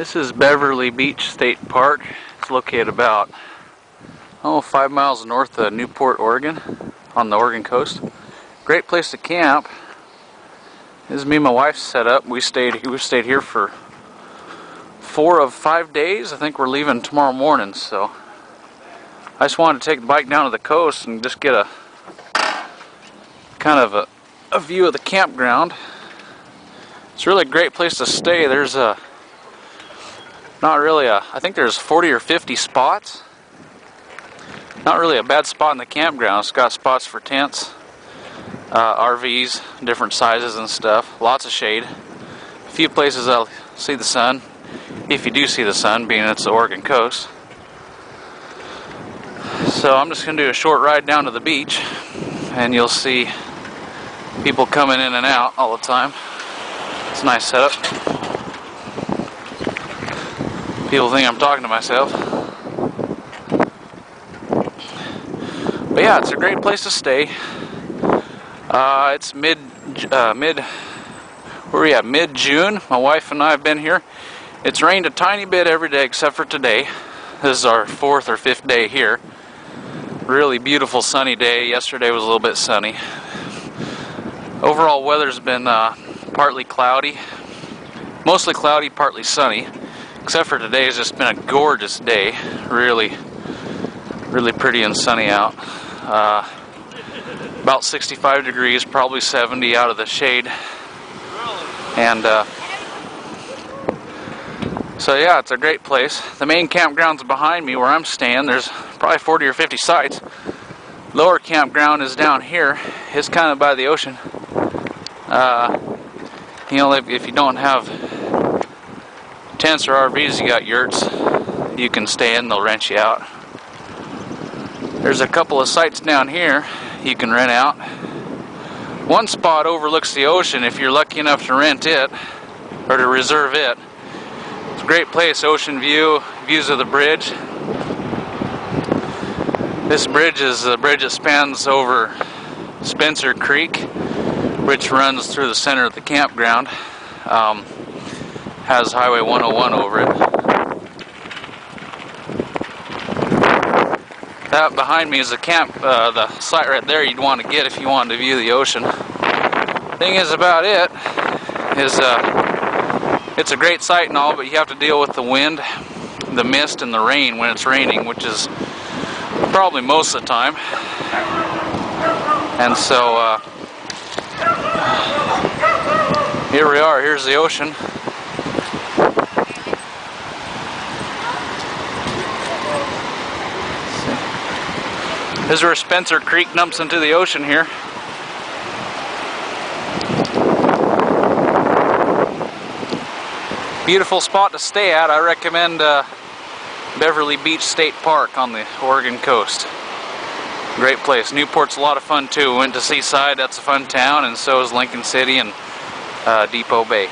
This is Beverly Beach State Park. It's located about oh five miles north of Newport, Oregon, on the Oregon coast. Great place to camp. This is me and my wife set up. We stayed we stayed here for four of five days. I think we're leaving tomorrow morning, so I just wanted to take the bike down to the coast and just get a kind of a, a view of the campground. It's really a great place to stay. There's a not really a I think there's 40 or 50 spots. Not really a bad spot in the campground. It's got spots for tents, uh, RVs, different sizes and stuff. Lots of shade. A few places I'll see the sun, if you do see the sun, being it's the Oregon coast. So I'm just going to do a short ride down to the beach, and you'll see people coming in and out all the time. It's a nice setup. People think I'm talking to myself. But yeah, it's a great place to stay. Uh, it's mid, uh, mid, where are we at? Mid June. My wife and I have been here. It's rained a tiny bit every day except for today. This is our fourth or fifth day here. Really beautiful sunny day. Yesterday was a little bit sunny. Overall weather's been uh, partly cloudy, mostly cloudy, partly sunny. Except for today, it's just been a gorgeous day. Really, really pretty and sunny out. Uh, about 65 degrees, probably 70 out of the shade. And uh, so yeah, it's a great place. The main campground's behind me where I'm staying. There's probably 40 or 50 sites. Lower campground is down here. It's kind of by the ocean. Uh, you know, if, if you don't have tents or RVs, you got yurts. You can stay in, they'll rent you out. There's a couple of sites down here you can rent out. One spot overlooks the ocean if you're lucky enough to rent it or to reserve it. It's a great place, ocean view, views of the bridge. This bridge is the bridge that spans over Spencer Creek, which runs through the center of the campground. Um, has Highway 101 over it. That behind me is the camp, uh, the site right there you'd want to get if you wanted to view the ocean. Thing is about it is uh, it's a great site and all, but you have to deal with the wind, the mist, and the rain when it's raining, which is probably most of the time. And so uh, here we are. Here's the ocean. This is where Spencer Creek dumps into the ocean here. Beautiful spot to stay at. I recommend uh, Beverly Beach State Park on the Oregon coast. Great place. Newport's a lot of fun too. Went to Seaside, that's a fun town, and so is Lincoln City and uh, Depoe Bay.